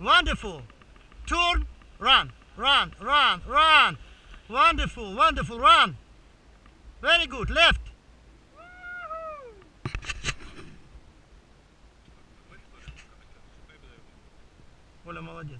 Wonderful. Turn. Run. Run. Run. Run. Wonderful. Wonderful. Run. Very good. Left. Оля молодец.